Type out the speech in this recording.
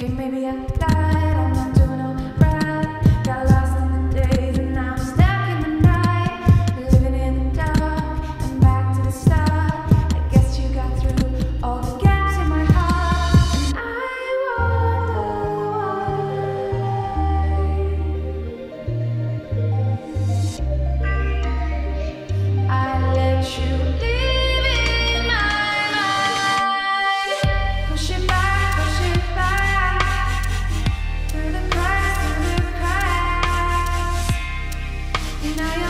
Okay, maybe I died. I'm Now